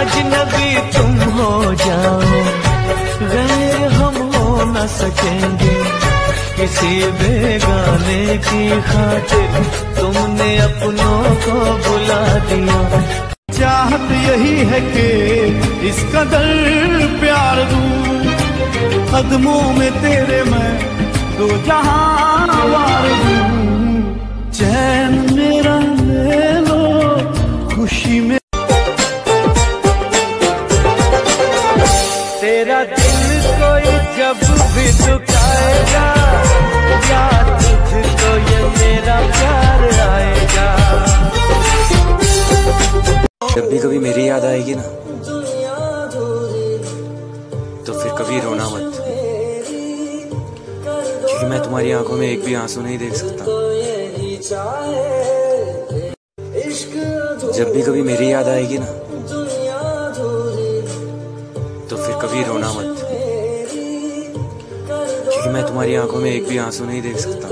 اجنبی تم ہو جاؤ۔ غیر ہم ہو نہ سکیں گے۔ کسی بیگانے کی خاطر تم نے اپنوں کو بلا دیا۔ چاہت یہی ہے کہ اس قدر پیار دوں۔ قدموں میں تیرے میں دو جہاں تیرا دل کوئی جب بھی دکھائے گا یا تجھ کو یہ میرا پیار آئے گا۔ جب بھی کبھی میری یاد آئے گی نا، تو پھر کبھی رونا مت۔ کیونکہ میں تمہاری آنکھوں میں ایک بھی آنسو نہیں دیکھ سکتا۔ جب بھی کبھی میری یاد آئے گی نا پھر کبھی رونا مت۔ کیونکہ میں تمہاری آنکھوں میں ایک بھی آنسو نہیں دیکھ سکتا۔